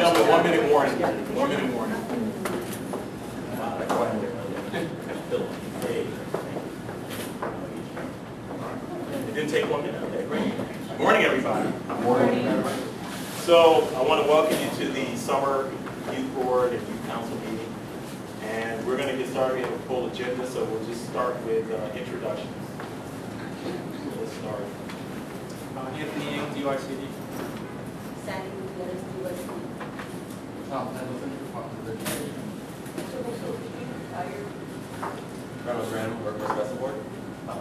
Gentlemen, one minute warning, one minute warning. It didn't take one minute, okay, great. Morning, everybody. Morning. So I want to welcome you to the summer youth board and youth council meeting. And we're going to get started, we have a full agenda, so we'll just start with uh, introductions. So Let's start. Uh, Anthony Yang, DYCD. Sandy Gutierrez, USC. Carlos Randall, Workforce Vessel Board.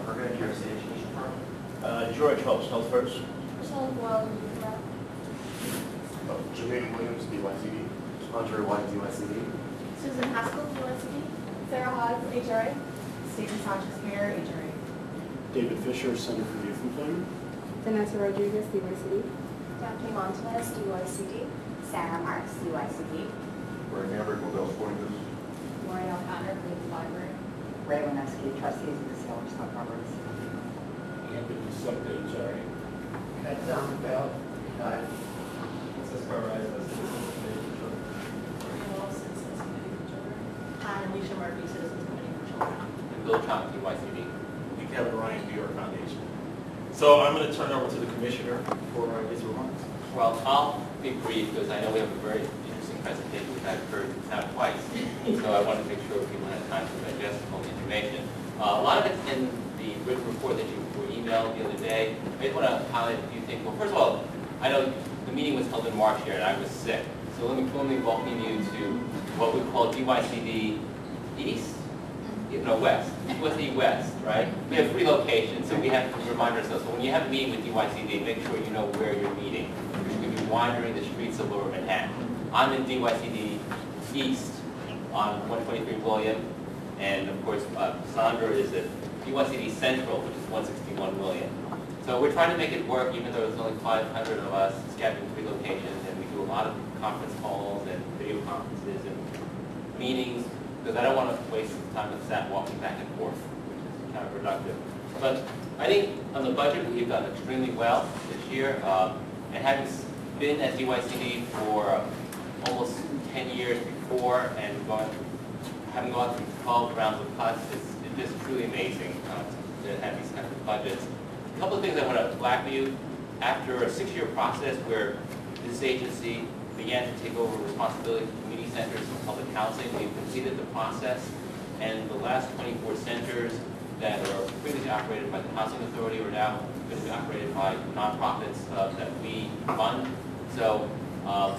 We're going to hear state education department. Uh, George Holmes, Health First. Michelle Gual, Jermaine Williams, DYCD. Andre White, USCD. Susan Haskell, USC. Sarah Hodge, HRA. Stephen Sanchez Mayor, HRA. David Fisher, Center for Youth Employment. Vanessa Rodriguez, DYCD. Daphne Montez, UICD. Sarah Marks, UICD. Brian Hamburg, Mobile Sporting Goods. Maureen O'Connor, Cleveland Library. Ray Wineski, trustees of the Sellers Club Properties. Anthony Sumter, HRA. Ed Donenfeld. Aye. Cisco Rise, Citizens Committee for Children. Wilson, Citizens Committee for Children. And Alicia Murphy, Citizens Committee for Children. And Bill Chong, DYCD. We have the Ryan New York Foundation. So I'm going to turn over to the commissioner for his remarks. Well, I'll be brief because I know we have a very interesting presentation which I've heard now twice. So I want to make sure people have time to digest all the information. Uh, A lot of it's in the written report that you were emailed the other day. I just want to highlight a few things. Well, first of all, I know the meeting was held in March here and I was sick. So let me formally welcome you to what we call DYCD East, you know, West, DYCD West, right? We have three locations, so we have to remind ourselves, so when you have a meeting with DYCD, make sure you know where you're meeting. Wandering the streets of Lower Manhattan. I'm in DYCD East on 123 William, and of course, uh, Sandra is at DYCD Central, which is 161 William. So we're trying to make it work, even though there's only 500 of us scattered in three locations, and we do a lot of conference calls and video conferences and meetings, because I don't want to waste time with staff walking back and forth, which is counterproductive. But I think on the budget, we've done extremely well this year, um, and having been at DYCD for almost 10 years before and going, having gone through 12 rounds of cuts, it's it's just truly amazing uh, to have these kind of budgets. A couple of things I want to flag for you. After a six-year process where this agency began to take over responsibility for community centers and public housing, we've completed the process, and the last 24 centers that are previously operated by the Housing Authority are now going to be operated by nonprofits uh, that we fund. So um,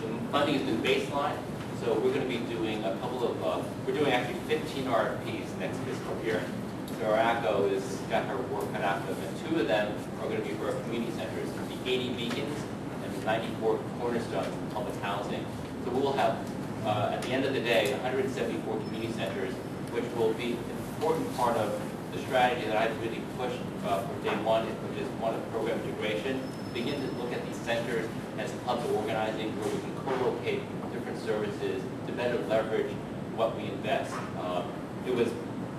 the funding is new baseline, so we're going to be doing a couple of, uh, we're doing actually 15 RFPs next fiscal year. So our Noracco has got her work cut out for them, and two of them are going to be for our community centers, the 80 beacons and the 94 cornerstones of public housing. So we'll have, uh, at the end of the day, 174 community centers, which will be an important part of the strategy that I've really pushed uh, from day one, which is one of program integration. Begin to look at these centers as hubs of organizing where we can co-locate different services to better leverage what we invest. Uh, It was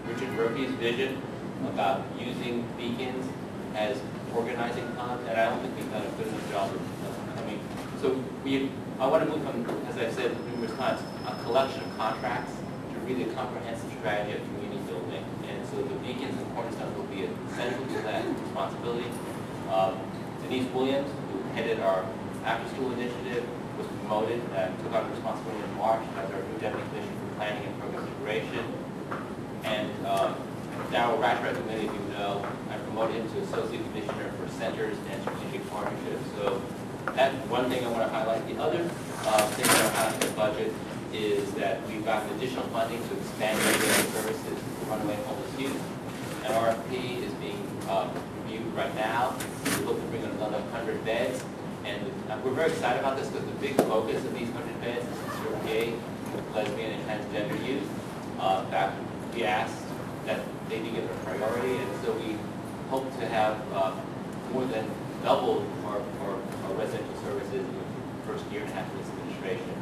Richard Murphy's vision about using beacons as organizing hubs, and I don't think we've done a good enough job of coming. So we, I want to move from, as I've said numerous times, a collection of contracts to really a comprehensive strategy of community building. And so the beacons and cornerstones will be essential to that responsibility. Um, Denise Williams, who headed our after-school initiative, was promoted and took on responsibility in March as our new deputy commissioner for planning and program integration. And um, Darrell as many of you know, I promoted him to associate commissioner for centers and strategic partnerships. So that's one thing I want to highlight. The other uh, thing that I'm highlighting in the budget is that we've got additional funding to expand residential services for runaway homeless youth. An RFP is being reviewed right now. We look to bring in another 100 beds. And uh, we're very excited about this because the big focus of these 100 beds is to serve gay, lesbian, and transgender youth. Uh, That we asked that they be given a priority, and so we hope to have uh, more than double our, our our residential services in the first year and a half of this administration.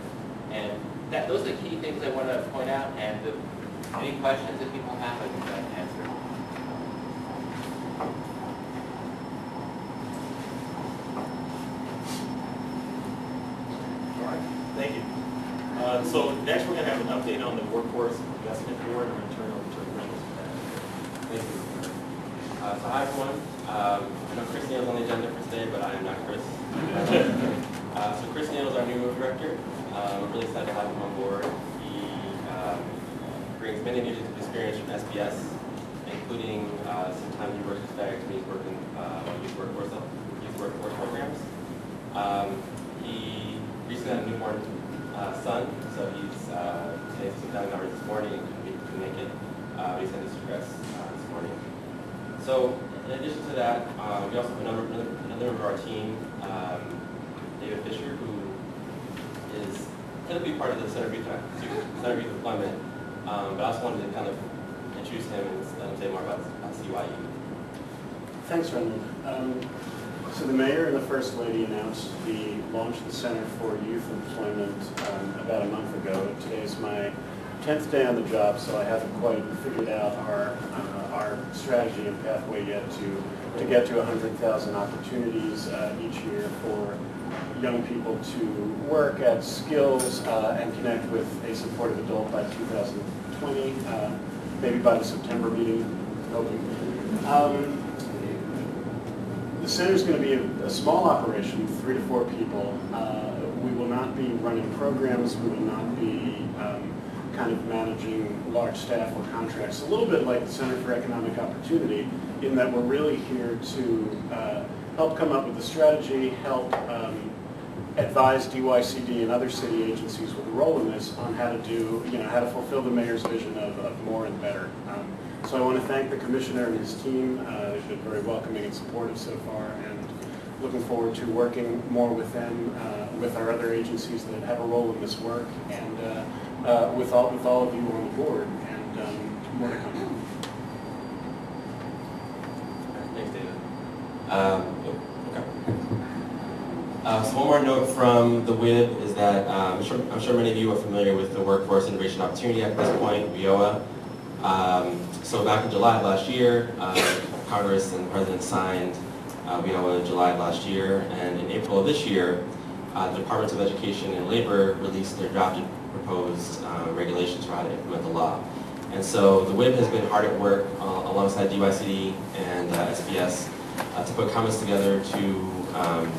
And that, those are the key things I want to point out, and the- any questions that people have, I can answer. All right. Uh, So next, we're going to have an update on the workforce investment board. I'm to turn over to Randall. Thank you. Uh, So hi, everyone. Um, I know Chris Neal's on the agenda for today, but I am not Chris. Uh, So Chris Neal is our new director. Uh, We're really excited to have him on board. He um, brings many years of experience from SBS, including uh, some time he worked with FedEx when working uh, on youth workforce, youth workforce programs. Um, He recently had a newborn uh, son, so he's, uh, today some down hours this morning and couldn't make it. Uh, He sent his regrets uh, this morning. So in addition to that, uh, we also have another, another member of our team, um, David Fisher, who is going to be part of the Center Youth, Center Youth Employment. Um, but I also wanted to kind of introduce him and let him say more about uh, CYU. Thanks, Brendan. Um, So the mayor and the first lady announced the launch of the Center for Youth Employment um, about a month ago. Today is my 10th day on the job, so I haven't quite figured out our, uh, our strategy and pathway yet to, to get to 100,000 opportunities uh, each year for young people to work at skills uh, and connect with a supportive adult by 2020, uh, maybe by the September meeting, hoping. Um, the center is going to be a, a small operation, three to four people. Uh, we will not be running programs. We will not be um, kind of managing large staff or contracts. A little bit like the Center for Economic Opportunity, in that we're really here to uh, help come up with a strategy, help um, advise DYCD and other city agencies with a role in this on how to do, you know, how to fulfill the mayor's vision of, of more and better. Um, so I want to thank the commissioner and his team. Uh, they've been very welcoming and supportive so far, and looking forward to working more with them, uh, with our other agencies that have a role in this work, and uh, uh, with all with all of you on the board, and um, more to come. Thanks, David. Um, okay. Uh, so one more note from the WIB is that um, I'm, sure, I'm sure many of you are familiar with the Workforce Innovation Opportunity Act at this point, WIOA. Um, so back in July of last year, uh, Congress and the President signed uh, WIOA in July of last year, and in April of this year, uh, the Departments of Education and Labor released their drafted proposed uh, regulations for how to implement the law. And so the WIB has been hard at work uh, alongside DYCD and uh, SBS uh, to put comments together to um,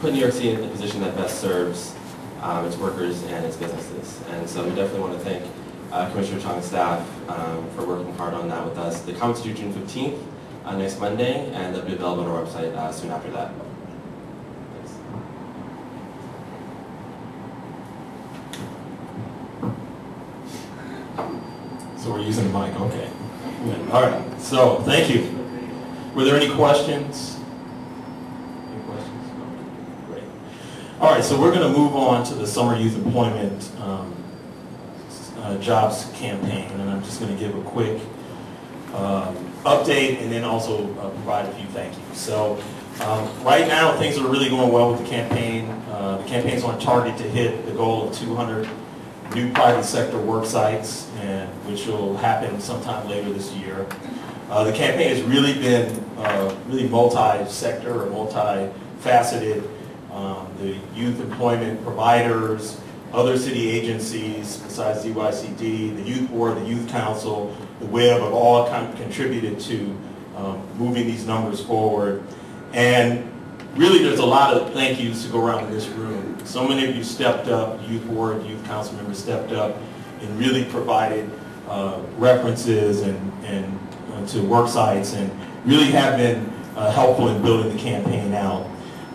put New York City in the position that best serves um, its workers and its businesses. And so we definitely want to thank uh, Commissioner Chong's staff um, for working hard on that with us. The comments due June 15th, uh, next Monday, and they'll be available on our website uh, soon after that. Thanks. So we're using the mic, okay. All right, so, thank you. Were there any questions? Any questions? No? Great. All right, so we're going to move on to the summer youth employment um, uh, jobs campaign, and I'm just going to give a quick um, update and then also uh, provide a few thank yous. So um, right now, things are really going well with the campaign. Uh, The campaign's on target to hit the goal of 200 new private sector work sites, and which will happen sometime later this year. Uh, The campaign has really been uh, really multi-sector or multi-faceted. Um, The youth employment providers, other city agencies besides DYCD, the youth board, the youth council, the WIB have all contributed to um, moving these numbers forward. And really, there's a lot of thank yous to go around in this room. So many of you stepped up, youth board, youth council members stepped up and really provided uh, references and, and uh, to work sites and really have been uh, helpful in building the campaign out.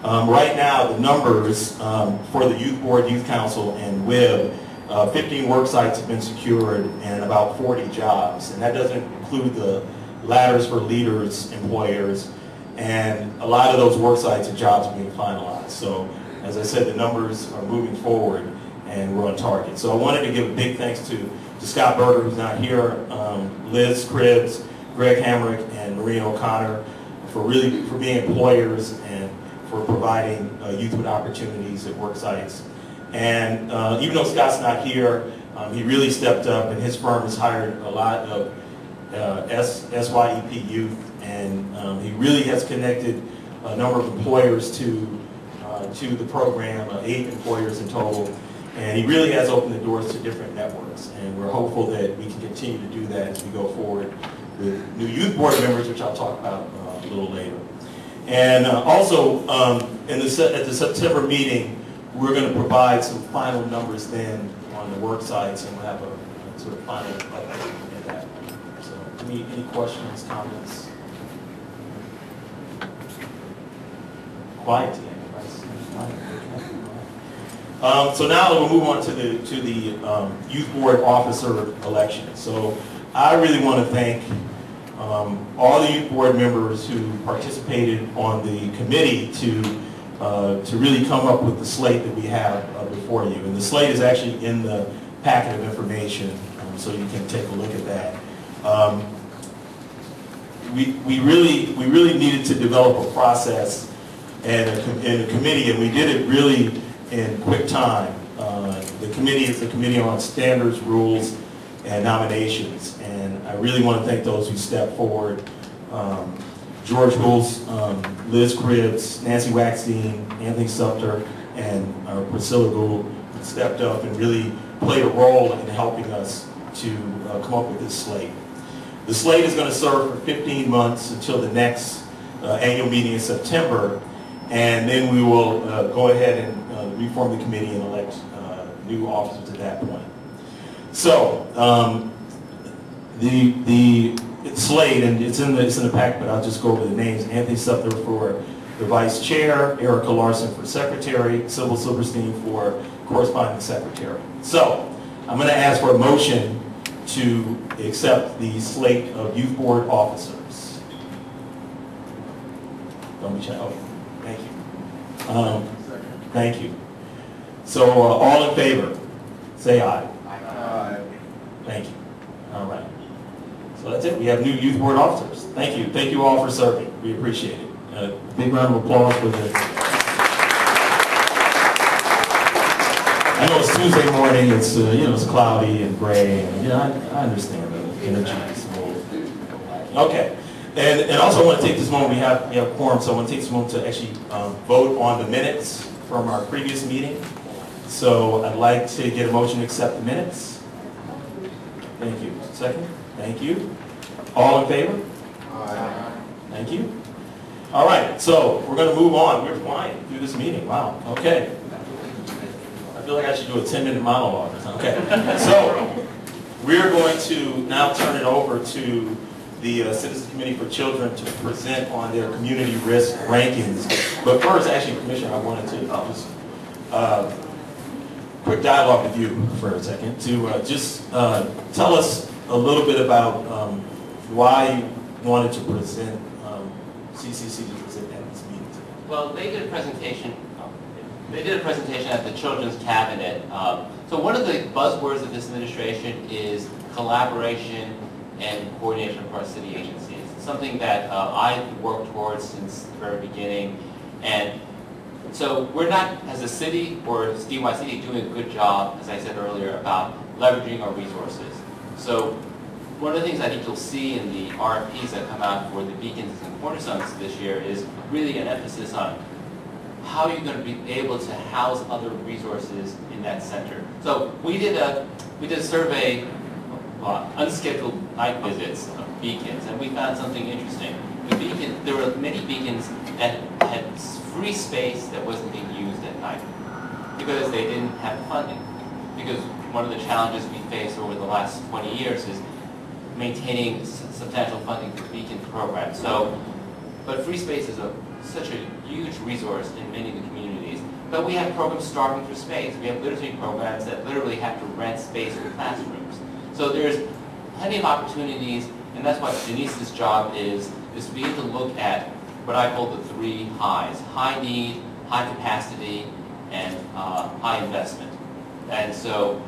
Um, right now, the numbers um, for the youth board, youth council, and WIB, uh, 15 work sites have been secured and about 40 jobs. And that doesn't include the ladders for leaders, employers, and a lot of those work sites and jobs are being finalized. So as I said, the numbers are moving forward and we're on target. So I wanted to give a big thanks to, to Scott Berger, who's not here, um, Liz Cribbs, Greg Hamrick, and Maureen O'Connor for really for being employers and for providing uh, youth with opportunities at work sites. And uh, even though Scott's not here, um, he really stepped up and his firm has hired a lot of uh, S, SYEP youth and um, he really has connected a number of employers to, uh, to the program, uh, eight employers in total. And he really has opened the doors to different networks, and we're hopeful that we can continue to do that as we go forward with new youth board members, which I'll talk about uh, a little later. And uh, also, um, in the, at the September meeting, we're going to provide some final numbers then on the work sites, and we'll have a a sort of final update at that. So, any, any questions, comments? Quiet today. Um, so now we'll move on to the, to the um, youth board officer election. So I really want to thank um, all the youth board members who participated on the committee to, uh, to really come up with the slate that we have uh, before you. And the slate is actually in the packet of information, um, so you can take a look at that. Um, we, we really, we really needed to develop a process and a, and a committee, and we did it really in quick time. Uh, The committee is the Committee on Standards, Rules, and Nominations, and I really want to thank those who stepped forward. Um, George Hulse, um, Liz Cribbs, Nancy Waxstein, Anthony Sumter, and uh, Priscilla Gould stepped up and really played a role in helping us to uh, come up with this slate. The slate is going to serve for 15 months until the next uh, annual meeting in September, and then we will uh, go ahead and uh, reform the committee and elect uh, new officers at that point. So, um, the, the slate, and it's in the, it's in the pack, but I'll just go over the names. Anthony Sumter for the vice chair, Erica Larson for secretary, Sybil Silverstein for corresponding secretary. So, I'm going to ask for a motion to accept the slate of youth board officers. Don't be shy. Oh, thank you. Um, Thank you. So, uh, all in favor, say aye. Thank you. All right. So that's it. We have new youth board officers. Thank you. Thank you all for serving. We appreciate it. A big round of applause for the. I know it's Tuesday morning. It's uh, you know it's cloudy and gray. And, you know, I, I understand the energy Okay. And, and also I want to take this moment. We have we have quorum, so I want to take this moment to actually um, vote on the minutes from our previous meeting. So I'd like to get a motion to accept the minutes. Thank you. Second? Thank you. All in favor? Aye. Thank you. All right, so we're going to move on. We're flying through this meeting. Wow, okay. I feel like I should do a 10-minute monologue. Okay, so we're going to now turn it over to the uh, Citizens Committee for Children to present on their community risk rankings. But first, actually, Commissioner, I wanted to uh, just uh, quick dialogue with you for a second to uh, just uh, tell us a little bit about um, why you wanted to present um, CCC to present at this meeting today. Well, they did a presentation, they did a presentation at the Children's Cabinet. Um, So one of the buzzwords of this administration is collaboration and coordination across city agencies. Something that uh, I've worked towards since the very beginning. And so we're not, as a city or as DYCD, doing a good job, as I said earlier, about leveraging our resources. So one of the things I think you'll see in the RFPs that come out for the beacons and cornerstones this year is really an emphasis on how you're going to be able to house other resources in that center. So we did a, we did a survey, uh, unscheduled night visits of beacons, and we found something interesting. The beacon, there were many beacons that had free space that wasn't being used at night because they didn't have funding. Because one of the challenges we face over the last 20 years is maintaining substantial funding for beacon programs. So, but free space is a, such a huge resource in many of the communities. But we have programs starving for space. We have literacy programs that literally have to rent space for classrooms. So there's plenty of opportunities, and that's what Denise's job is, is to be able to look at what I call the three highs. High need, high capacity, and uh, high investment. And so,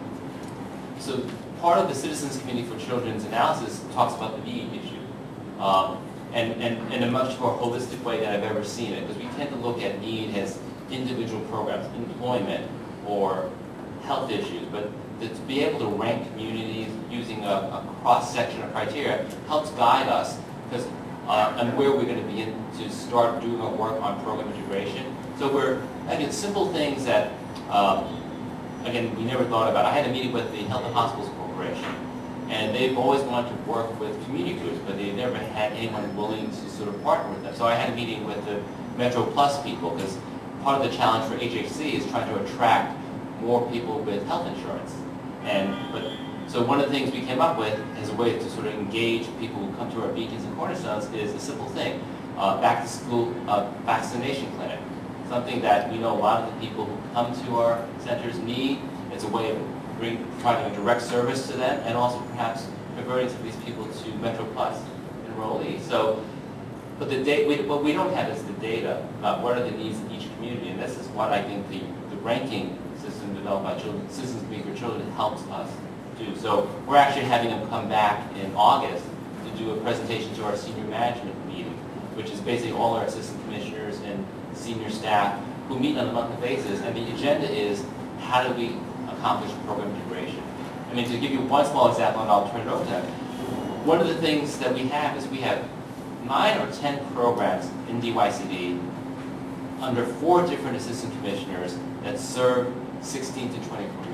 so part of the Citizens Committee for Children's analysis talks about the need issue. Um, and, and in a much more holistic way than I've ever seen it, because we tend to look at need as individual programs, employment, or health issues, but to be able to rank communities using a, a cross-section of criteria helps guide us, because, uh, and where we're gonna begin to start doing our work on program integration. So we're, I think, simple things that, um, again, we never thought about, I had a meeting with the Health and Hospitals Corporation, and they've always wanted to work with community groups, but they never had anyone willing to sort of partner with them. So I had a meeting with the Metro Plus people, because part of the challenge for HHC is trying to attract more people with health insurance. And, but, so one of the things we came up with as a way to sort of engage people who come to our beacons and cornerstones is a simple thing, uh, back to school uh, vaccination clinic. Something that we know a lot of the people who come to our centers need. It's a way of bring, providing a direct service to them and also perhaps converting some of these people to Metro Plus enrollees. So, but the data, we, what we don't have is the data about what are the needs in each community, and this is what I think the, the ranking system developed by Children, Citizens League for Children helps us do. So we're actually having them come back in August to do a presentation to our senior management meeting, which is basically all our assistant commissioners and senior staff who meet on a monthly basis, and the agenda is how do we accomplish program integration. I mean, to give you one small example, and I'll turn it over to them. One of the things that we have is we have nine or 10 programs in DYCD under four different assistant commissioners that serve 16 to 24 year olds.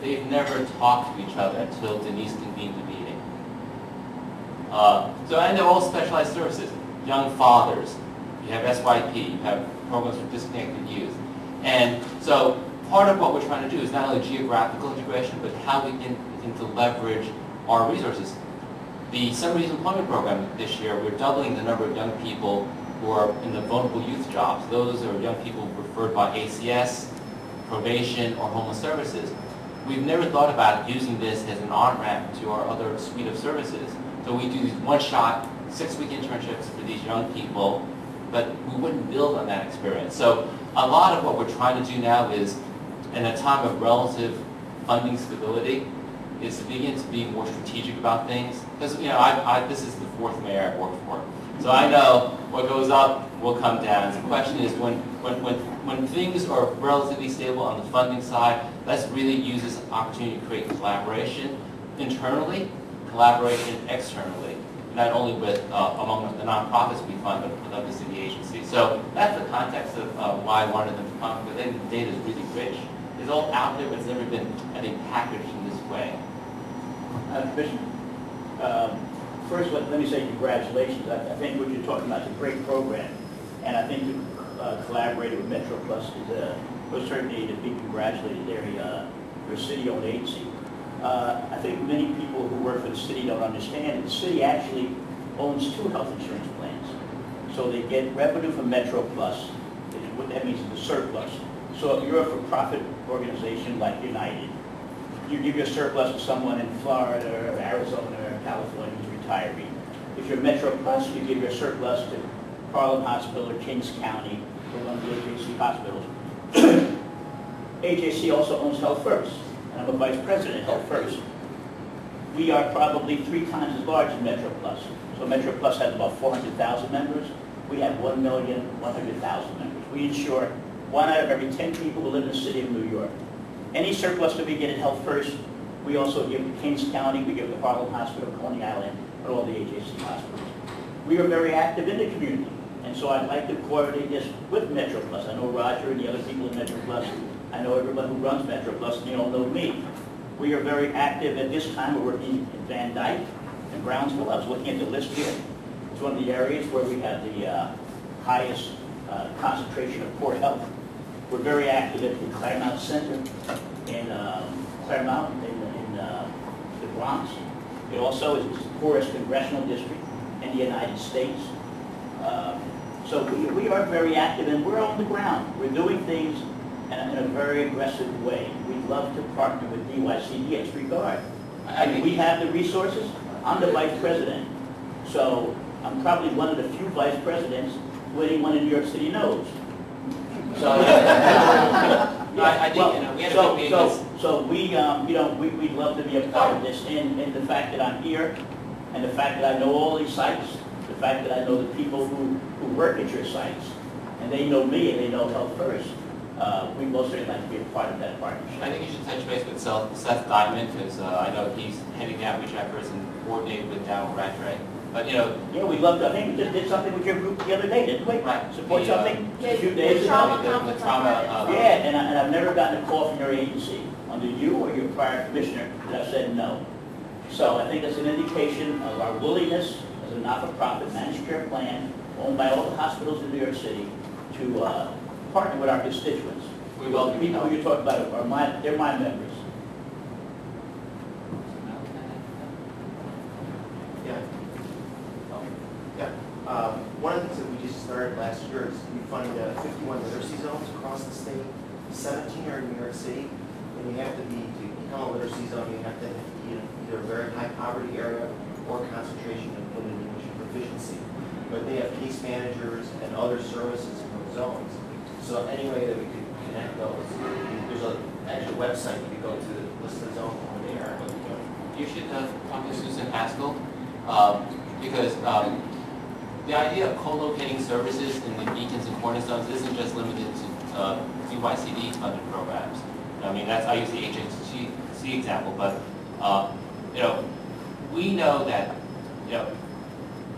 They've never talked to each other until Denise convened the meeting. Uh, so, and they're all specialized services. Young fathers, you have SYP, you have programs for disconnected youth. And so part of what we're trying to do is not only geographical integration, but how we can, to leverage our resources. The Summer Youth Employment Program this year, we're doubling the number of young people who are in the vulnerable youth jobs. Those are young people referred by ACS, probation, or homeless services. We've never thought about using this as an on-ramp to our other suite of services. So we do these one-shot, six-week internships for these young people, but we wouldn't build on that experience. So a lot of what we're trying to do now is, in a time of relative funding stability, is to begin to be more strategic about things. Because, you know, I, I, this is the fourth mayor I've worked for. So I know what goes up will come down. The question is when, when, when, when things are relatively stable on the funding side, let's really use this opportunity to create collaboration internally, collaboration externally, not only with, uh, among the nonprofits we fund, but with other city agencies. So that's the context of uh, why I wanted them to come, because I think the data is really rich. It's all out there, but it's never been, I think, packaged in this way. Uh, Commissioner, um, first, let let me say congratulations. I I think what you're talking about is a great program, and I think you uh, collaborated with Metro Plus uh, was certainly to be congratulated. They're uh, city-owned agency. Uh, I think many people who work for the city don't understand, the city actually owns two health insurance plans. So they get revenue from Metro Plus, and what that means is the surplus. So if you're a for-profit organization like United, you give your surplus to someone in Florida or Arizona or California retiree. If you're Metro Plus, you give your surplus to Harlem Hospital or Kings County or one of the HHC hospitals. HHC also owns Health First, and I'm a vice president at Health First. We are probably three times as large as Metro Plus. So Metro Plus has about 400,000 members. We have 1,100,000 members. We insure one out of every 10 people who live in the city of New York. Any surplus that we get at Health First, we also give to Kings County, we give to Harlem Hospital, Coney Island, and all the HHC hospitals. We are very active in the community, and so I'd like to coordinate this with MetroPlus. I know Roger and the other people in MetroPlus. I know everyone who runs MetroPlus, they all know me. We are very active at this time. We're working in Van Dyke and Brownsville. I was looking at the list here. It's one of the areas where we have the uh, highest uh, concentration of poor health. We're very active at the Claremont Center in um, Claremont, in, in uh, the Bronx. It also is the poorest congressional district in the United States. Um, So we, we are very active and we're on the ground. We're doing things in a, in a very aggressive way. We'd love to partner with DYCD in this regard. I mean, we have the resources. I'm the vice president. So I'm probably one of the few vice presidents who anyone in New York City knows. So, No, I- I think, you know, we had a so, big so, this- so we, um, you know, we, we'd love to be a part of this, and, and the fact that I'm here, and the fact that I know all these sites, the fact that I know the people who, who work at your sites, and they know me and they know Health First, uh, we most certainly like to be a part of that partnership. I think you should touch base with Seth Seth Diamond, because I know he's heading the outreach efforts and coordinating with Darrell Rattray. But, you know, Yeah, we love to, I think we just did something with your group the other day, didn't we? Right. Support The, uh, something Yeah, a few days ago? the- the conference trauma, uh, Yeah, and I, and I've never gotten a call from your agency, under you or your prior commissioner, that have said no. So I think that's an indication of our willingness as a not-for-profit managed care plan owned by all the hospitals in New York City to, uh, partner with our constituents. we Well, welcome the you. people you're talking about are my, they're my members. Yeah. Yeah. Um, One of the things that we just started last year is we funded uh, 51 literacy zones across the state. 17 are in New York City, you have to be, to become a literacy zone, you have to be in either a very high poverty area or concentration of in English proficiency. But they have case managers and other services in those zones. So any way that we could connect those, there's a actual website you could go to that lists the zone over there. You should uh, talk to Susan Haskell, um, because um, the idea of co-locating services in the beacons and cornerstones isn't just limited to uh, DYCD funded programs. I mean, that's, I use the HHC example, but, uh, you know, we know that, you know,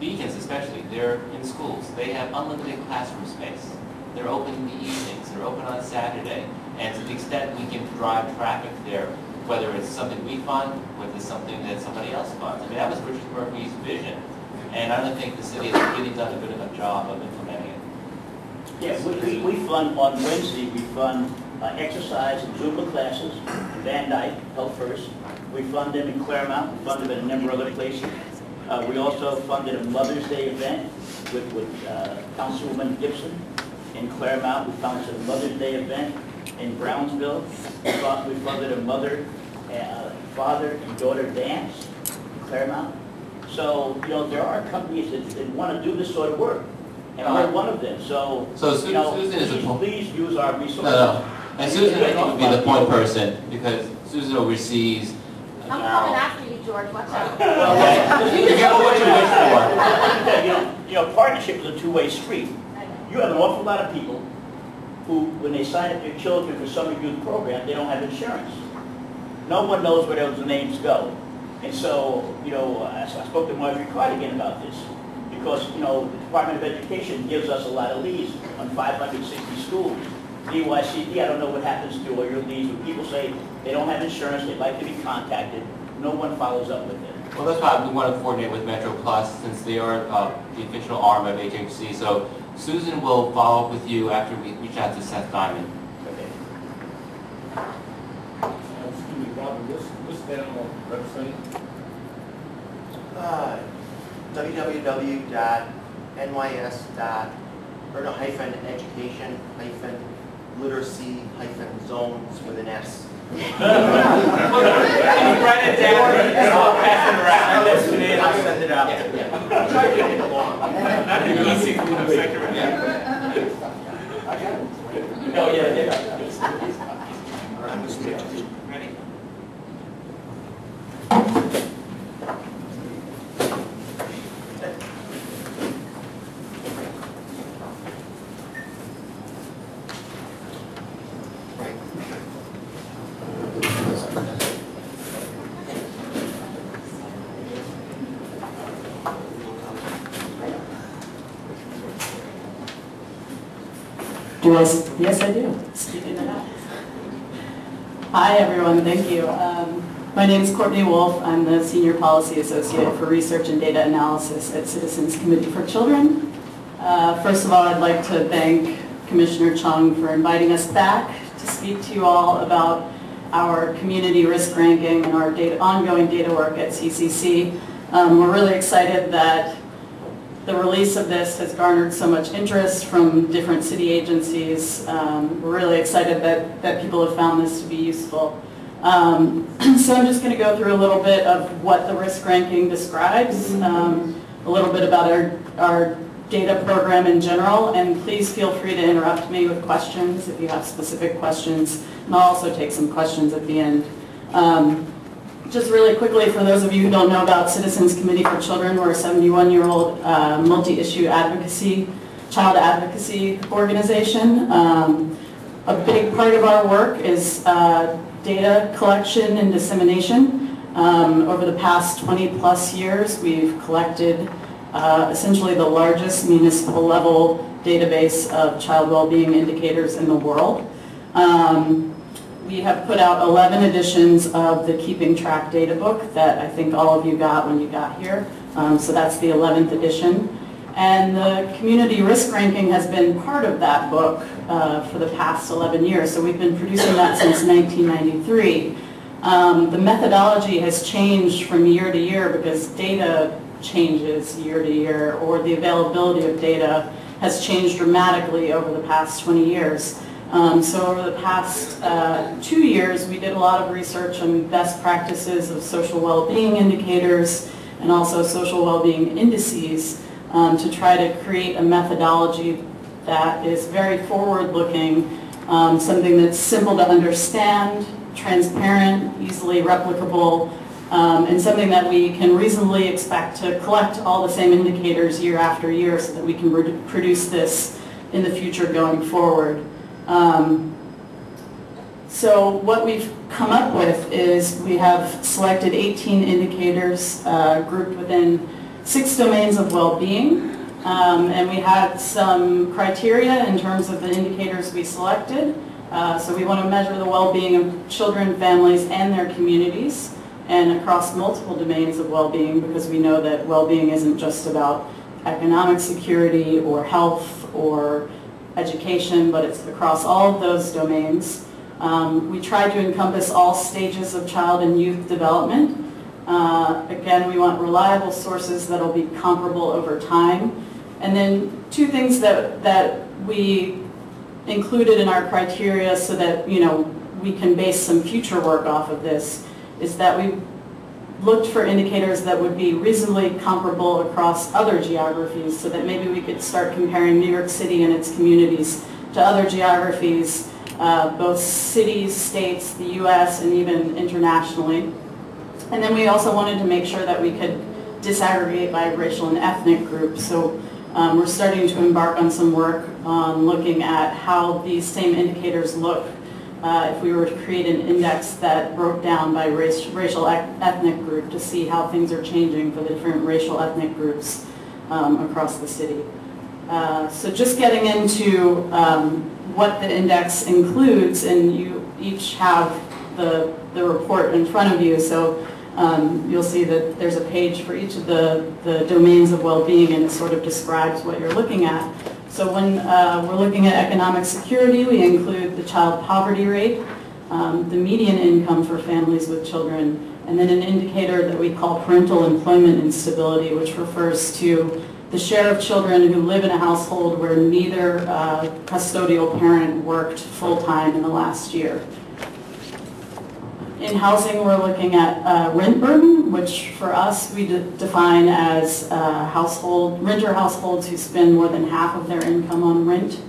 beacons especially, they're in schools, they have unlimited classroom space. They're open in the evenings, they're open on Saturday, and to the extent we can drive traffic there, whether it's something we fund, whether it's something that somebody else funds. I mean, that was Richard Murphy's vision, and I don't think the city has really done a good enough job of implementing it. Yeah, we, we, we fund, on Wednesday, we fund uh, exercise and Zumba classes, in Van Dyke, Health First. We fund them in Claremont, we fund them in a number of other places. Uh, we also funded a Mother's Day event with, with uh, Councilwoman Gibson in Claremont. We funded a Mother's Day event in Brownsville. We fund- we funded a mother, uh, father and daughter dance in Claremont. So, you know, there are companies that, that want to do this sort of work, and we're one of them, so, So Su- you know, Susan is a please, please use our resources. No, no, and Susan, I think, would be the point person, because Susan oversees. I'm uh, coming after you, George, watch out. Well, You get what you wish for. You know, you know, partnership is a two-way street. You have an awful lot of people who, when they sign up their children for summer youth program, they don't have insurance. No one knows where those names go. And so, you know, I I spoke to Marjorie Cardigan about this, because, you know, the Department of Education gives us a lot of leads on 560 schools. DYCD, I don't know what happens to all your leads, when people say they don't have insurance, they'd like to be contacted, no one follows up with it. Well, that's why we want to coordinate with Metro Plus, since they are uh, the official arm of HHC. So Susan will follow up with you after we reach out to Seth Diamond. Okay. Excuse me, Robert, what's, what's that on the website? Uh, www dot nys dot, or no, hyphen education, hyphen literacy, hyphen zones with an S. Can you write it down? And I'll pass it around. I'll send it out. Yeah, yeah. Try to get it along. That'd be easy for the second Oh, yeah, yeah. Ready? Do I, yes, I do. Speak into that. Hi, everyone, thank you. Um, My name is Courtney Wolf. I'm the Senior Policy Associate for Research and Data Analysis at Citizens Committee for Children. Uh, First of all, I'd like to thank Commissioner Chong for inviting us back to speak to you all about our community risk ranking and our data, ongoing data work at CCC. Um, We're really excited that the release of this has garnered so much interest from different city agencies. Um, We're really excited that, that people have found this to be useful. Um, So I'm just going to go through a little bit of what the risk ranking describes, um, a little bit about our, our data program in general, and please feel free to interrupt me with questions if you have specific questions, and I'll also take some questions at the end. Um, just really quickly, for those of you who don't know about Citizens Committee for Children, we're a 71-year-old uh, multi-issue advocacy, child advocacy organization. Um, A big part of our work is uh, data collection and dissemination. Um, Over the past 20-plus years, we've collected uh, essentially the largest municipal level database of child well-being indicators in the world. Um, we have put out 11 editions of the Keeping Track Data Book that I think all of you got when you got here. Um, so that's the 11th edition. And the community risk ranking has been part of that book uh, for the past 11 years. So we've been producing that since 1993. Um, the methodology has changed from year to year because data changes year to year or the availability of data has changed dramatically over the past 20 years. Um, so over the past uh, two years, we did a lot of research on best practices of social well-being indicators and also social well-being indices um, to try to create a methodology that is very forward-looking, um, something that's simple to understand, transparent, easily replicable, um, and something that we can reasonably expect to collect all the same indicators year after year so that we can produce this in the future going forward. Um, so what we've come up with is we have selected 18 indicators uh, grouped within six domains of well-being. Um, and we had some criteria in terms of the indicators we selected. Uh, so we want to measure the well-being of children, families, and their communities and across multiple domains of well-being because we know that well-being isn't just about economic security or health or education, but it's across all of those domains. Um, we try to encompass all stages of child and youth development. Uh, again, we want reliable sources that will be comparable over time. And then two things that, that we included in our criteria so that, you know, we can base some future work off of this is that we looked for indicators that would be reasonably comparable across other geographies so that maybe we could start comparing New York City and its communities to other geographies, uh, both cities, states, the U.S., and even internationally. And then we also wanted to make sure that we could disaggregate by racial and ethnic groups. So um, we're starting to embark on some work on looking at how these same indicators look uh, if we were to create an index that broke down by race, racial ethnic group to see how things are changing for the different racial ethnic groups um, across the city. Uh, so just getting into um, what the index includes, and you each have the, the report in front of you, so um, you'll see that there's a page for each of the, the domains of well-being and it sort of describes what you're looking at. So when uh, we're looking at economic security, we include the child poverty rate, um, the median income for families with children, and then an indicator that we call parental employment instability, which refers to the share of children who live in a household where neither uh, custodial parent worked full-time in the last year. In housing, we're looking at uh, rent burden, which for us we de define as uh, household renter households who spend more than half of their income on rent.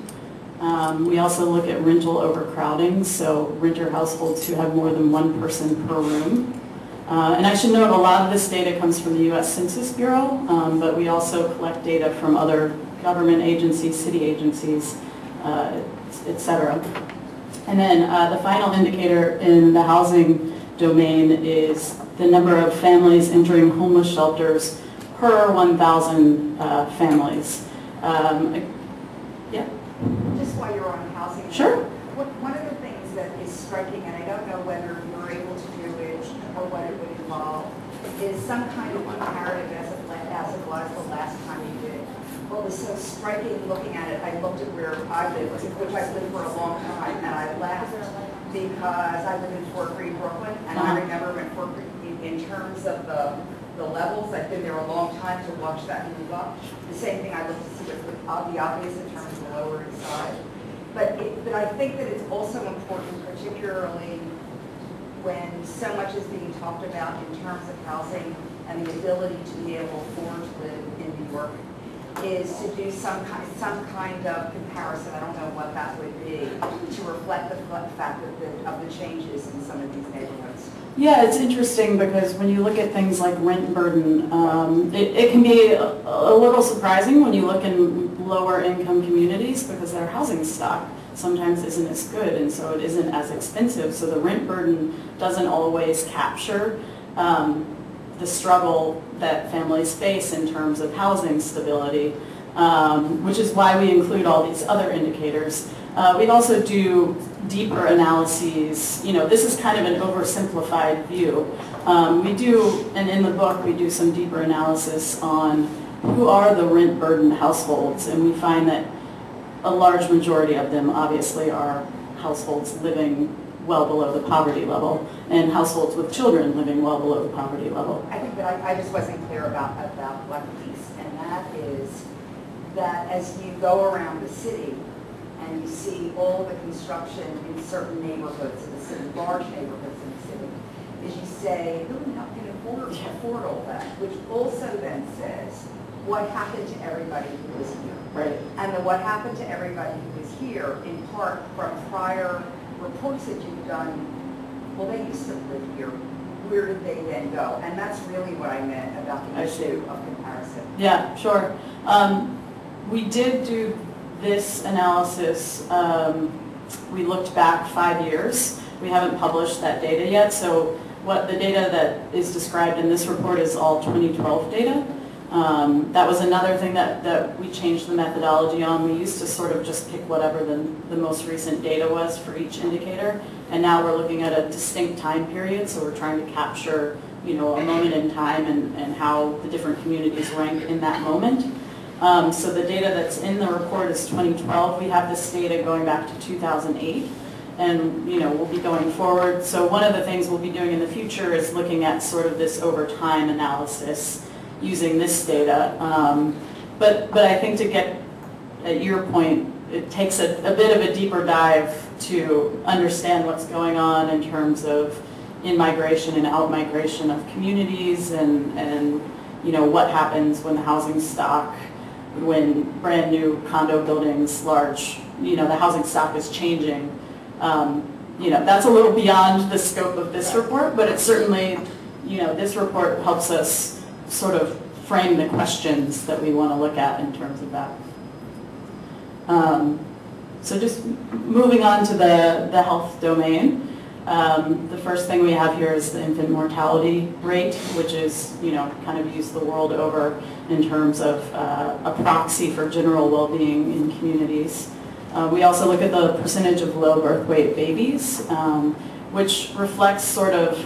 Um, we also look at rental overcrowding, so renter households who have more than one person per room. Uh, and I should note a lot of this data comes from the U.S. Census Bureau, um, but we also collect data from other government agencies, city agencies, uh, et cetera. And then uh, the final indicator in the housing domain is the number of families entering homeless shelters per 1,000 uh, families. Um, yeah? Just while you're on housing. Sure. One of the things that is striking, and I don't know whether you're able to do it or what it would involve, is some kind of comparative as it, as it was the last time you did it. What was so striking looking at it, I looked at where I lived, which I've lived for a long time, and I left because I live in Fort Greene, Brooklyn, and I Uh-huh. remember in Fort Greene, in terms of the, the levels, I've been there a long time to watch that move up. The same thing I look to see with the the obvious in terms of the Lower East Side. But it, but I think that it's also important, particularly when so much is being talked about in terms of housing and the ability to be able to afford to live in New York, is to do some kind, some kind of comparison, I don't know what that would be, to reflect the fact of the, of the changes in some of these neighborhoods. Yeah, it's interesting because when you look at things like rent burden, um, it, it can be a, a little surprising when you look in lower income communities because their housing stock sometimes isn't as good and so it isn't as expensive. So the rent burden doesn't always capture um, the struggle that families face in terms of housing stability, um, which is why we include all these other indicators. Uh, We also do deeper analyses, you know, this is kind of an oversimplified view. Um, We do, and in the book, we do some deeper analysis on who are the rent burdened households, and we find that a large majority of them obviously are households living well below the poverty level, and households with children living well below the poverty level. I think that I, I just wasn't clear about, about one piece, and that is that as you go around the city and you see all the construction in certain neighborhoods in the city, large neighborhoods in the city, is you say, who the hell can afford, afford all that? Which also then says, what happened to everybody who was here? Right. And then what happened to everybody who was here, in part from prior reports that you've done, well, they used to live here, where did they then go? And that's really what I meant about the I see. issue of comparison. Yeah, sure. Um, We did do this analysis, um, we looked back five years. We haven't published that data yet, so what the data that is described in this report is all 2012 data. Um, That was another thing that, that we changed the methodology on. We used to sort of just pick whatever the, the most recent data was for each indicator. And now we're looking at a distinct time period, so we're trying to capture, you know, a moment in time and, and how the different communities rank in that moment. Um, So the data that's in the report is 2012. We have this data going back to 2008. And, you know, we'll be going forward. So one of the things we'll be doing in the future is looking at sort of this over time analysis using this data. Um, But, but I think to get at your point, it takes a, a bit of a deeper dive to understand what's going on in terms of in-migration and out-migration of communities and, and, you know, what happens when the housing stock, when brand-new condo buildings, large, you know, the housing stock is changing. Um, You know, that's a little beyond the scope of this report, but it certainly, you know, this report helps us sort of frame the questions that we want to look at in terms of that. Um, So just moving on to the, the health domain. Um, The first thing we have here is the infant mortality rate, which is, you know, kind of used the world over in terms of uh, a proxy for general well-being in communities. Uh, We also look at the percentage of low birth weight babies, um, which reflects sort of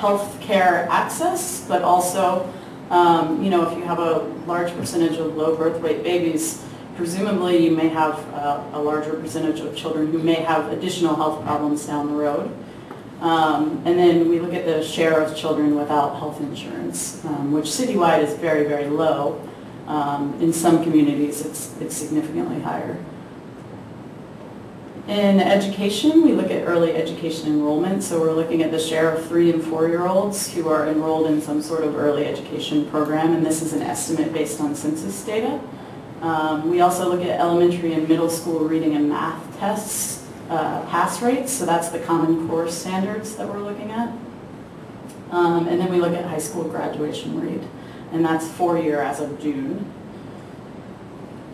healthcare access, but also, um, you know, if you have a large percentage of low birth weight babies, presumably you may have uh, a larger percentage of children who may have additional health problems down the road. Um, And then we look at the share of children without health insurance, um, which citywide is very, very low. Um, In some communities, it's it's significantly higher. In education, we look at early education enrollment, so we're looking at the share of three and four-year-olds who are enrolled in some sort of early education program, and this is an estimate based on census data. Um, We also look at elementary and middle school reading and math tests, uh, pass rates, so that's the Common Core standards that we're looking at. Um, And then we look at high school graduation rate, and that's four-year as of June.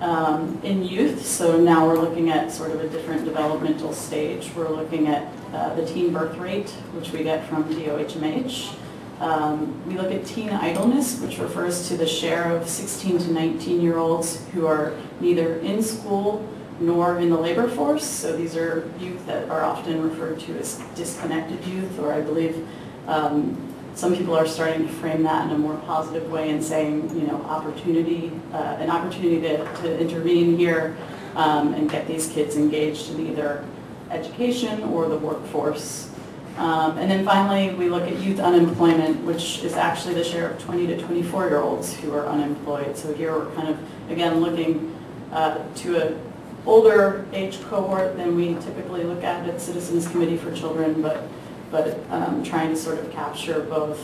Um, In youth, so now we're looking at sort of a different developmental stage. We're looking at uh, the teen birth rate, which we get from DOHMH. Um, We look at teen idleness, which refers to the share of 16 to 19-year-olds who are neither in school nor in the labor force. So these are youth that are often referred to as disconnected youth, or I believe um, some people are starting to frame that in a more positive way and saying, you know, opportunity, uh, an opportunity to, to intervene here um, and get these kids engaged in either education or the workforce. Um, And then finally, we look at youth unemployment, which is actually the share of 20 to 24-year-olds who are unemployed. So here we're kind of, again, looking uh, to a older age cohort than we typically look at at Citizens Committee for Children, but, but um, trying to sort of capture both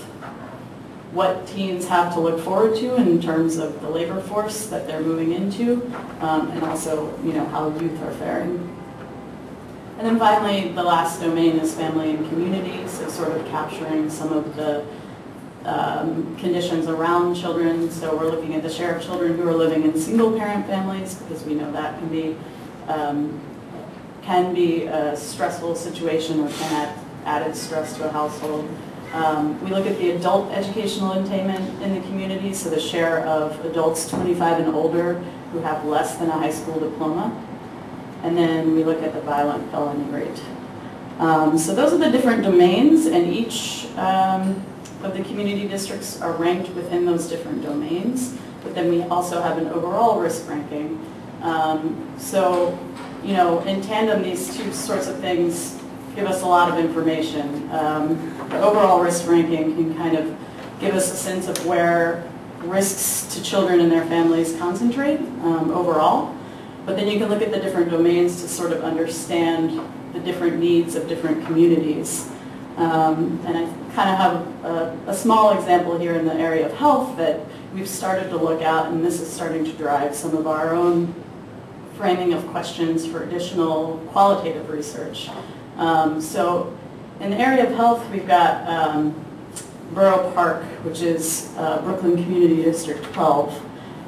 what teens have to look forward to in terms of the labor force that they're moving into, um, and also, you know, how youth are faring. And then finally, the last domain is family and community, so sort of capturing some of the um, conditions around children. So we're looking at the share of children who are living in single-parent families, because we know that can be, um, can be a stressful situation or can add added stress to a household. Um, We look at the adult educational attainment in the community, so the share of adults 25 and older who have less than a high school diploma. And then we look at the violent felony rate. Um, So those are the different domains, and each um, of the community districts are ranked within those different domains. But then we also have an overall risk ranking. Um, So, you know, in tandem, these two sorts of things give us a lot of information. Um, The overall risk ranking can kind of give us a sense of where risks to children and their families concentrate um, overall. But then you can look at the different domains to sort of understand the different needs of different communities. Um, And I kind of have a, a small example here in the area of health that we've started to look at, and this is starting to drive some of our own framing of questions for additional qualitative research. Um, So in the area of health, we've got um, Borough Park, which is uh, Brooklyn Community District 12.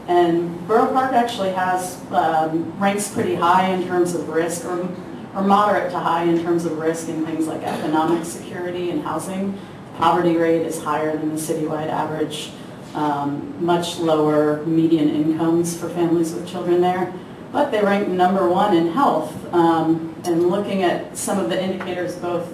And Borough Park actually has, um, ranks pretty high in terms of risk, or or moderate to high in terms of risk in things like economic security and housing. Poverty rate is higher than the citywide average, um, much lower median incomes for families with children there. But they rank number one in health. Um, And looking at some of the indicators both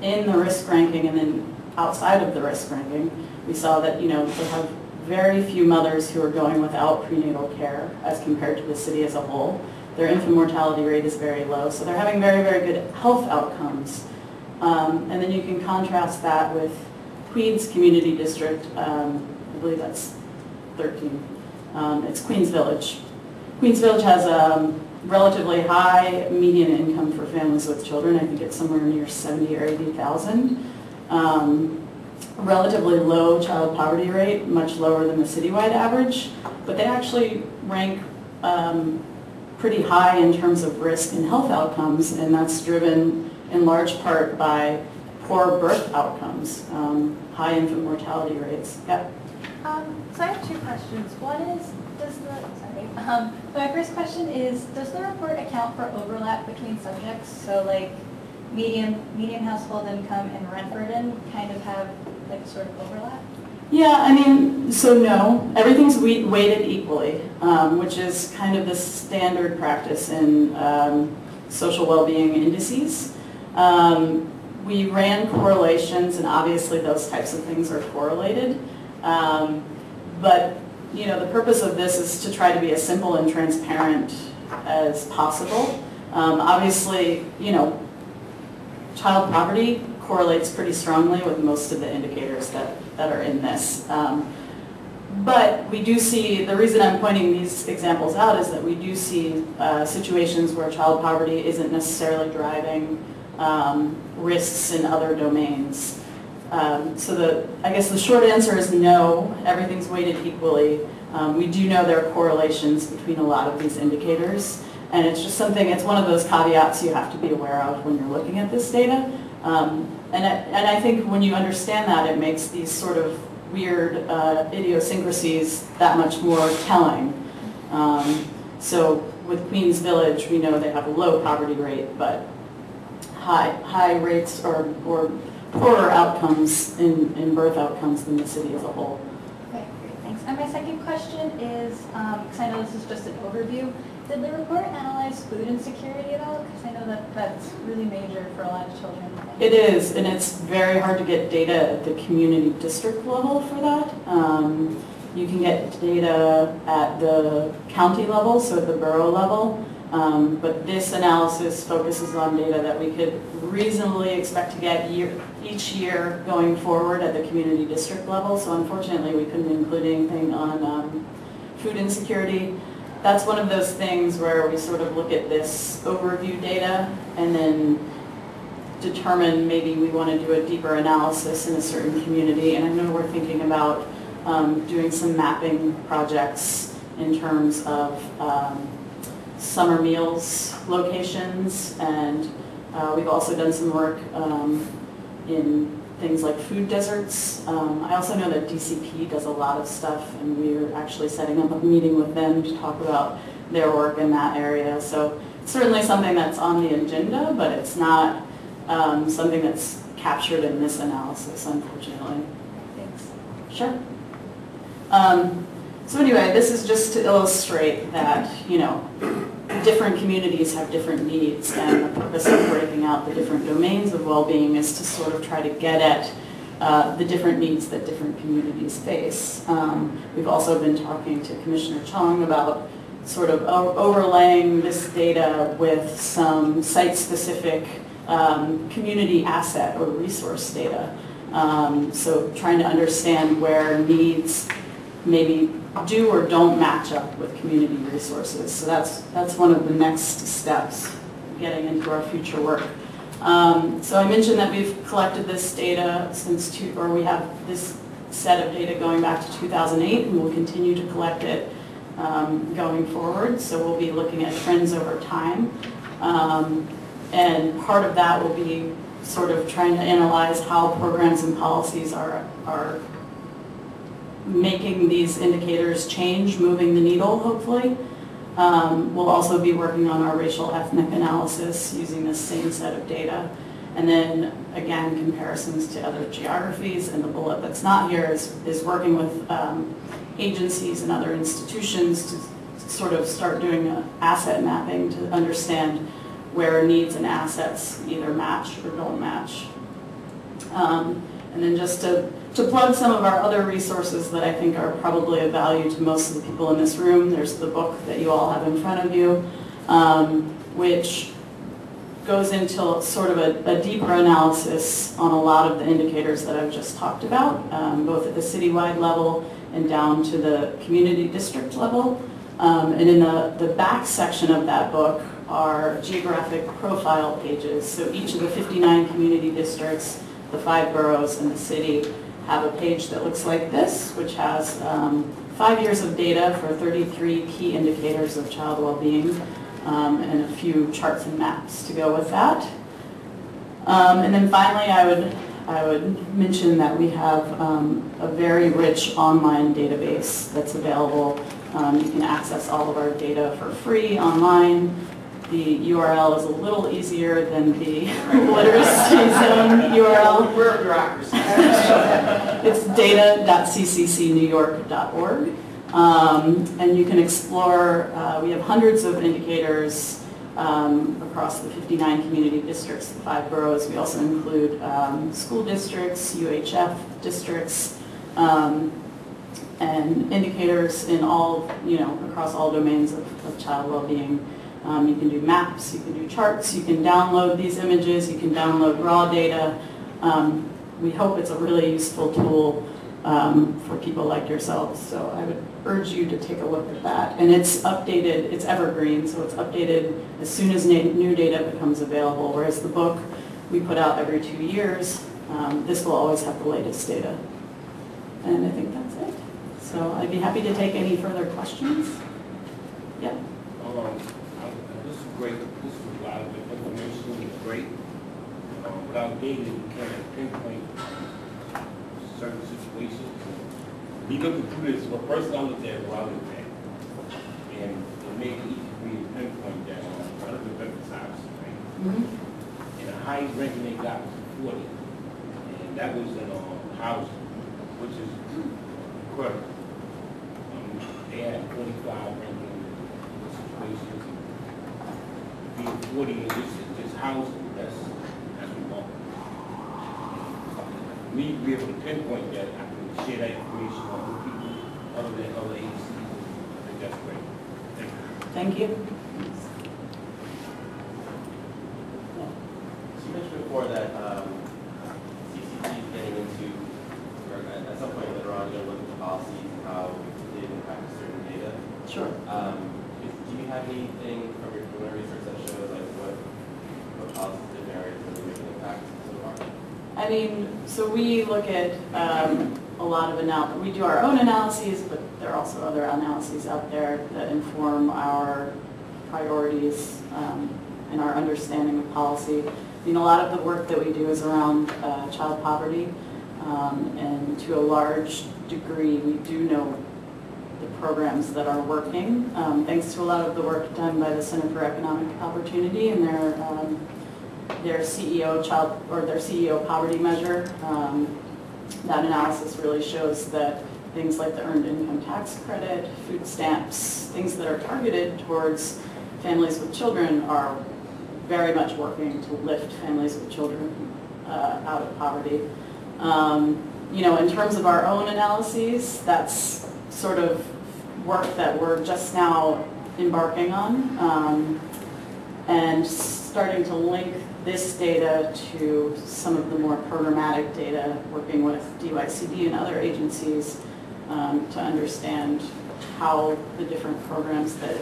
in the risk ranking and then outside of the risk ranking, we saw that, you know, they have very few mothers who are going without prenatal care as compared to the city as a whole. Their infant mortality rate is very low, so they're having very, very good health outcomes. Um, And then you can contrast that with Queens Community District, um, I believe that's 13. Um, It's Queens Village. Queens Village has a relatively high median income for families with children. I think it's somewhere near 70 or 80,000. Um, Relatively low child poverty rate, much lower than the citywide average, but they actually rank um, pretty high in terms of risk and health outcomes, and that's driven in large part by poor birth outcomes, um, high infant mortality rates. Yeah. Um, so I have two questions. One is, does the, sorry, um, my first question is, does the report account for overlap between subjects? So like medium, medium household income and rent burden kind of have like sort of overlap? Yeah, I mean, so no, everything's we- weighted equally, um, which is kind of the standard practice in um, social well-being indices. Um, We ran correlations, and obviously those types of things are correlated. Um, But, you know, the purpose of this is to try to be as simple and transparent as possible. Um, Obviously, you know, child poverty correlates pretty strongly with most of the indicators that, that are in this. Um, But we do see, the reason I'm pointing these examples out is that we do see uh, situations where child poverty isn't necessarily driving um, risks in other domains. Um, So the, I guess the short answer is no, everything's weighted equally. Um, We do know there are correlations between a lot of these indicators, and it's just something, it's one of those caveats you have to be aware of when you're looking at this data. Um, And I, and I think when you understand that, it makes these sort of weird uh, idiosyncrasies that much more telling. Um, So with Queens Village, we know they have a low poverty rate, but high, high rates or, or poorer outcomes in, in birth outcomes than the city as a whole. Okay, great, thanks. And my second question is, because I know this is just an overview, did the report analyze food insecurity at all? Because I know that that's really major for a lot of children. It is, and it's very hard to get data at the community district level for that. Um, You can get data at the county level, so at the borough level, um, but this analysis focuses on data that we could reasonably expect to get year, each year going forward at the community district level. So unfortunately, we couldn't include anything on um, food insecurity. That's one of those things where we sort of look at this overview data and then determine maybe we want to do a deeper analysis in a certain community. And I know we're thinking about um, doing some mapping projects in terms of um, summer meals locations. And uh, we've also done some work um, in things like food deserts. Um, I also know that DCP does a lot of stuff, and we're actually setting up a meeting with them to talk about their work in that area. So it's certainly something that's on the agenda, but it's not um, something that's captured in this analysis, unfortunately. Thanks. Sure. Um, So anyway, this is just to illustrate that, you know, different communities have different needs, and the purpose of breaking out the different domains of well-being is to sort of try to get at uh, the different needs that different communities face. Um, We've also been talking to Commissioner Chong about sort of overlaying this data with some site-specific um, community asset or resource data. Um, So trying to understand where needs maybe do or don't match up with community resources. So that's, that's one of the next steps, getting into our future work. Um, So I mentioned that we've collected this data since two, or we have this set of data going back to 2008, and we'll continue to collect it um, going forward. So we'll be looking at trends over time. Um, And part of that will be sort of trying to analyze how programs and policies are, are making these indicators change, moving the needle, hopefully. Um, We'll also be working on our racial ethnic analysis using this same set of data. And then, again, comparisons to other geographies. And the bullet that's not here is, is working with um, agencies and other institutions to sort of start doing asset mapping to understand where needs and assets either match or don't match. Um, And then just to, to plug some of our other resources that I think are probably of value to most of the people in this room, there's the book that you all have in front of you, um, which goes into sort of a, a deeper analysis on a lot of the indicators that I've just talked about, um, both at the citywide level and down to the community district level. Um, and in the, the back section of that book are geographic profile pages. So each of the 59 community districts, the five boroughs, and the city have a page that looks like this, which has um, five years of data for 33 key indicators of child well-being um, and a few charts and maps to go with that. Um, And then finally, I would, I would mention that we have um, a very rich online database that's available. Um, You can access all of our data for free online. The URL is a little easier than the literacy zone URL. We're a bureaucracy. It's data.cccnewyork.org. Um, And you can explore, uh, we have hundreds of indicators um, across the 59 community districts, the five boroughs. We also include um, school districts, UHF districts, um, and indicators in all, you know, across all domains of of child well-being. Um, You can do maps, you can do charts, you can download these images, you can download raw data. Um, We hope it's a really useful tool um, for people like yourselves, so I would urge you to take a look at that. And it's updated, it's evergreen, so it's updated as soon as new data becomes available, whereas the book we put out every two years, um, this will always have the latest data. And I think that's it. So I'd be happy to take any further questions. Yeah. Um, great, this is a lot of information, it's great. Um, Without data, you can't pinpoint certain situations. Me looking through this, the first I looked at, what I looked at, and it made it easy for me to pinpoint that on one of the benefits house, right? And the highest ranking they got was forty, and that was in, um, housing, which is incredible. Um, They had forty-five ranking situations. Being forty is just, is just housing, that's, that's remarkable. Me to be able to pinpoint that, I can share that information with other people, other than other agencies, I think that's great. Thank you. Thank you. So you mentioned before that um, CCC is getting into, or at at some point later on, you're going to look at the policies and how they impact certain data. Sure. Um, is- Do you have anything from your preliminary research that shows like what, what policies did merit really make an impact so far? I mean, so we look at um, a lot of anal, we do our own analyses, but there are also other analyses out there that inform our priorities um, and our understanding of policy. I mean, a lot of the work that we do is around uh, child poverty, um, and to a large degree, we do know the programs that are working, um, thanks to a lot of the work done by the Center for Economic Opportunity and their um, their CEO child, or their CEO poverty measure. Um, That analysis really shows that things like the earned income tax credit, food stamps, things that are targeted towards families with children are very much working to lift families with children uh, out of poverty. Um, You know, in terms of our own analyses, that's sort of work that we're just now embarking on. um, And starting to link this data to some of the more programmatic data, working with DYCD and other agencies um, to understand how the different programs that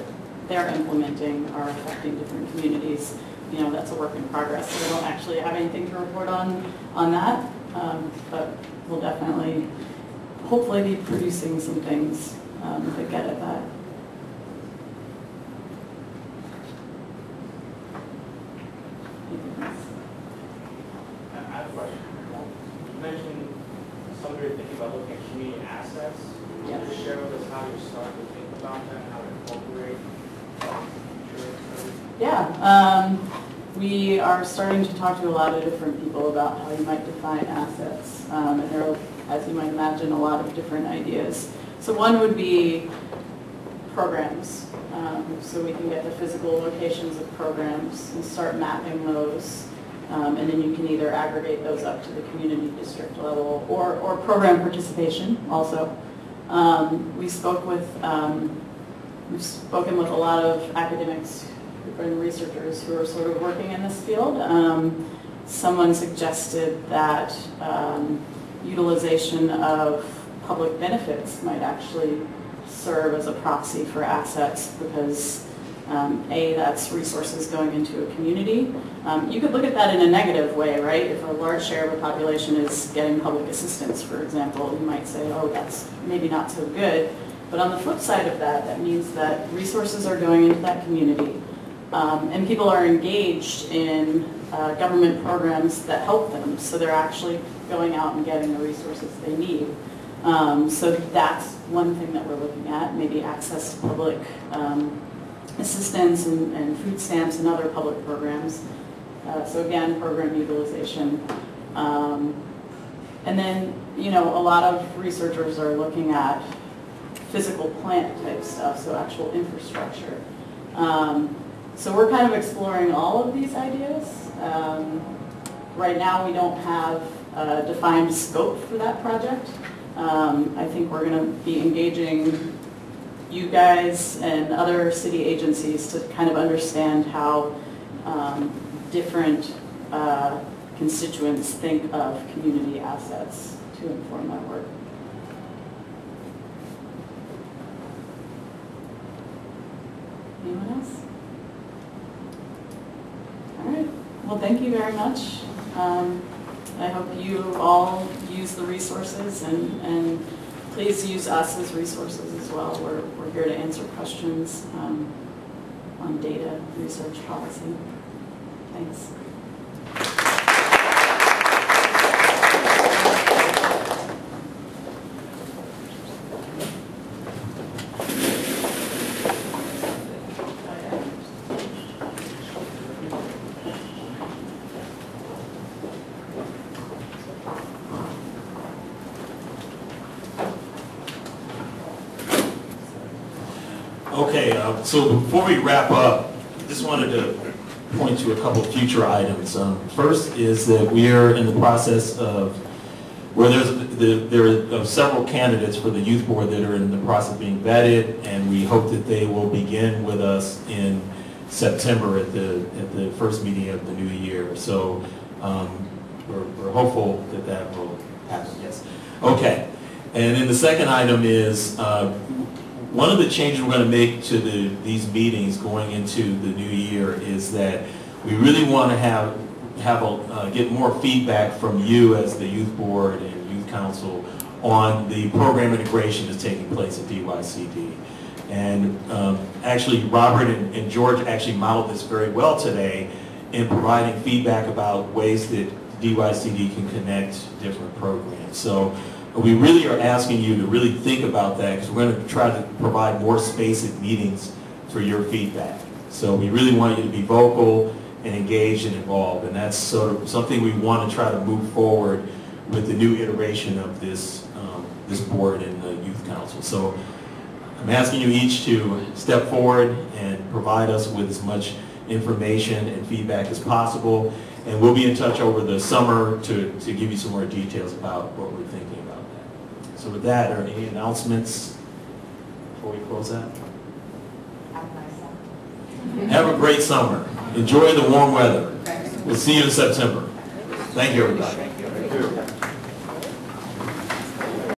they're implementing are affecting different communities. You know, that's a work in progress, so we don't actually have anything to report on, on that, um, but we'll definitely, hopefully be producing some things um, that get at that. I I have a question. You mentioned some of you thinking community assets. Can you share with us how you're starting to think about that, how to incorporate? Yeah, um, we are starting to talk to a lot of different people about how you might define assets. Um, and there are, as you might imagine, a lot of different ideas. So one would be programs. Um, so we can get the physical locations of programs and start mapping those. Um, and then you can either aggregate those up to the community district level or, or program participation also. Um, we spoke with, um, we've spoken with a lot of academics and researchers who are sort of working in this field. Um, someone suggested that um, utilization of public benefits might actually serve as a proxy for assets because um, A, that's resources going into a community. Um, you could look at that in a negative way, right? If a large share of a population is getting public assistance, for example, you might say, oh, that's maybe not so good. But on the flip side of that, that means that resources are going into that community. Um, and people are engaged in uh, government programs that help them. So they're actually going out and getting the resources they need. Um, so that's one thing that we're looking at, maybe access to public um, assistance and, and food stamps and other public programs. Uh, so again, program utilization. Um, and then, you know, a lot of researchers are looking at physical plant type stuff, so actual infrastructure. Um, so we're kind of exploring all of these ideas. Um, right now, we don't have a defined scope for that project. Um, I think we're going to be engaging you guys and other city agencies to kind of understand how um, different uh, constituents think of community assets to inform that work. Anyone else? All right, well, thank you very much. Um, I hope you all use the resources and, and please use us as resources as well. We're, we're here to answer questions um, on data, research, policy. Thanks. Okay, uh, so before we wrap up, just wanted to point to a couple future items. Um, First is that we are in the process of, where there's, the- there are several candidates for the youth board that are in the process of being vetted, and we hope that they will begin with us in September at the, at the first meeting of the new year. So um, we're we're hopeful that that will happen, yes. Okay, and then the second item is, uh, one of the changes we're going to make to the, these meetings going into the new year is that we really want to have, have, a, uh, get more feedback from you as the youth board and youth council on the program integration that's taking place at DYCD. And um, actually, Robert and, and George actually modeled this very well today in providing feedback about ways that DYCD can connect different programs. So we really are asking you to really think about that because we're going to try to provide more space at meetings for your feedback. So we really want you to be vocal and engaged and involved. And that's sort of something we want to try to move forward with the new iteration of this, um, this board and the youth council. So I'm asking you each to step forward and provide us with as much information and feedback as possible. And we'll be in touch over the summer to, to give you some more details about what we're thinking. So with that, are any announcements before we close out? Have a nice summer. Have a great summer. Enjoy the warm weather. We'll see you in September. Thank you, everybody.